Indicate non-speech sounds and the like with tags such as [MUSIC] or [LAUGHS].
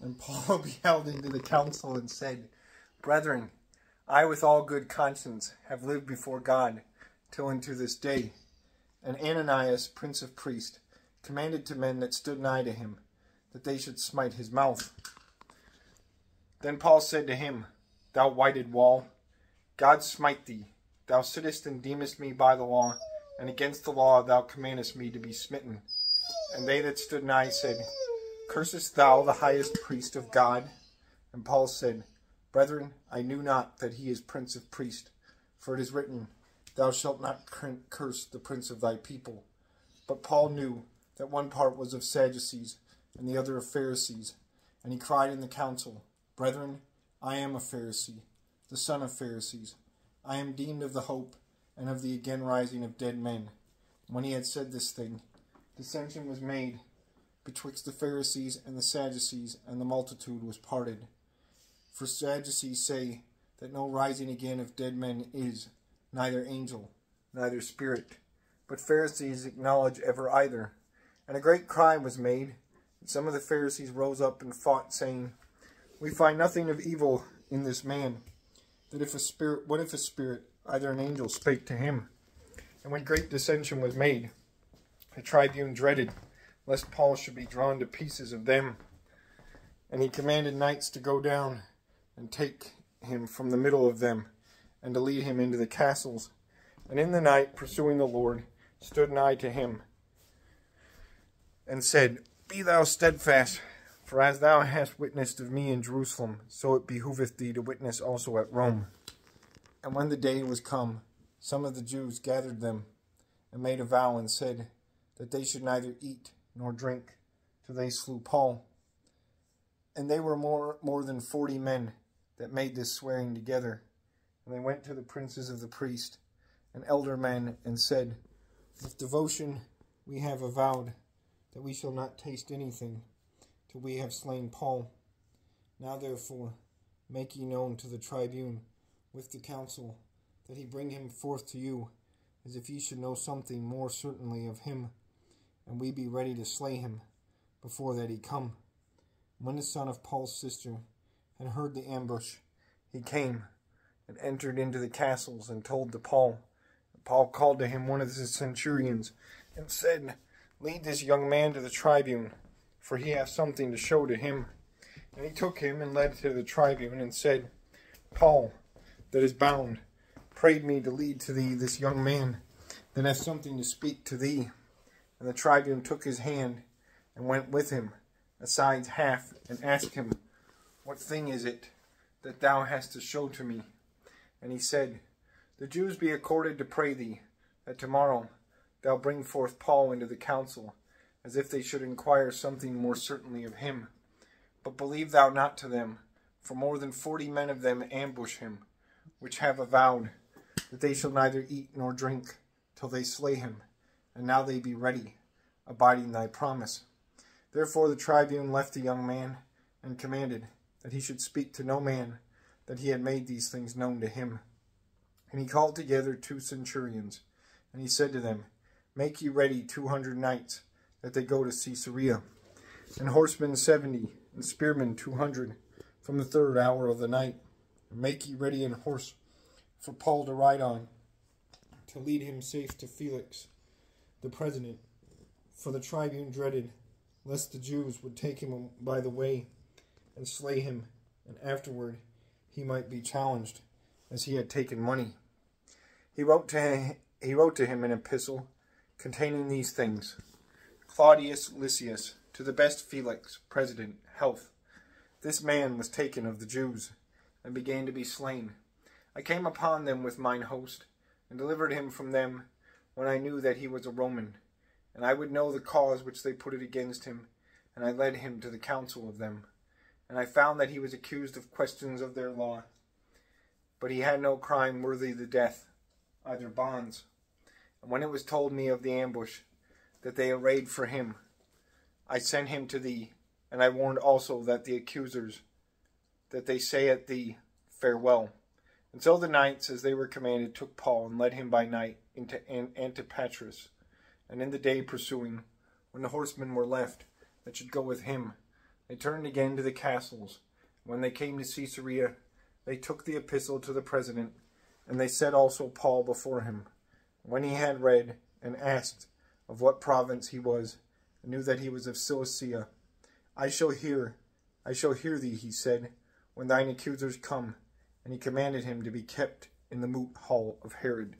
And Paul [LAUGHS] beheld into the council and said, Brethren, I with all good conscience have lived before God till unto this day. And Ananias, prince of priests, commanded to men that stood nigh to him, that they should smite his mouth. Then Paul said to him, Thou whited wall, God smite thee. Thou sittest and deemest me by the law, and against the law thou commandest me to be smitten. And they that stood nigh said, Cursest thou the highest priest of God? And Paul said, Brethren, I knew not that he is prince of priests, for it is written, Thou shalt not curse the prince of thy people. But Paul knew that one part was of Sadducees, and the other of Pharisees. And he cried in the council, Brethren, I am a Pharisee, the son of Pharisees. I am deemed of the hope and of the again rising of dead men. When he had said this thing, dissension was made betwixt the Pharisees and the Sadducees, and the multitude was parted. For Sadducees say that no rising again of dead men is, neither angel, neither spirit. But Pharisees acknowledge ever either. And a great cry was made, and some of the Pharisees rose up and fought, saying, We find nothing of evil in this man. That if a spirit, what if a spirit, either an angel, spake to him? And when great dissension was made, the tribune dreaded lest Paul should be drawn to pieces of them. And he commanded knights to go down and take him from the middle of them, and to lead him into the castles. And in the night, pursuing the Lord, stood nigh to him, and said, Be thou steadfast, for as thou hast witnessed of me in Jerusalem, so it behoveth thee to witness also at Rome. And when the day was come, some of the Jews gathered them, and made a vow, and said that they should neither eat nor drink till they slew Paul. And they were more, more than forty men that made this swearing together. And they went to the princes of the priest and elder men and said, With devotion we have avowed that we shall not taste anything till we have slain Paul. Now therefore make ye known to the tribune with the council that he bring him forth to you, as if ye should know something more certainly of him, and we be ready to slay him before that he come. When the son of Paul's sister had heard the ambush, he came and entered into the castles and told to Paul. Paul called to him one of the centurions and said, Lead this young man to the tribune, for he hath something to show to him. And he took him and led to the tribune and said, Paul, that is bound, prayed me to lead to thee this young man, that hath something to speak to thee. And the tribune took his hand and went with him aside half and asked him, What thing is it that thou hast to show to me? And he said, The Jews be accorded to pray thee, that tomorrow thou bring forth Paul into the council, as if they should inquire something more certainly of him. But believe thou not to them, for more than forty men of them ambush him, which have avowed that they shall neither eat nor drink till they slay him, and now they be ready, abiding thy promise. Therefore the tribune left the young man, and commanded that he should speak to no man, that he had made these things known to him. And he called together two centurions, and he said to them, Make ye ready two hundred knights, that they go to Caesarea, and horsemen seventy, and spearmen two hundred, from the third hour of the night. And make ye ready an horse for Paul to ride on, to lead him safe to Felix, the president. For the tribune dreaded lest the Jews would take him by the way and slay him, and afterward he might be challenged, as he had taken money. He wrote to, he wrote to him an epistle containing these things. Claudius Lysias, to the best Felix, President, health. This man was taken of the Jews, and began to be slain. I came upon them with mine host, and delivered him from them, when I knew that he was a Roman, and I would know the cause which they put it against him, and I led him to the council of them. And I found that he was accused of questions of their law, but he had no crime worthy the death, either bonds. And when it was told me of the ambush that they arrayed for him, I sent him to thee, and I warned also that the accusers, that they say at thee, farewell. And so the knights, as they were commanded, took Paul and led him by night into Antipatris, and in the day pursuing, when the horsemen were left that should go with him, they turned again to the castles. When they came to Caesarea, they took the epistle to the president, and they set also Paul before him. When he had read, and asked of what province he was, and knew that he was of Cilicia, I shall hear, I shall hear thee, he said, when thine accusers come. And he commanded him to be kept in the moot hall of Herod.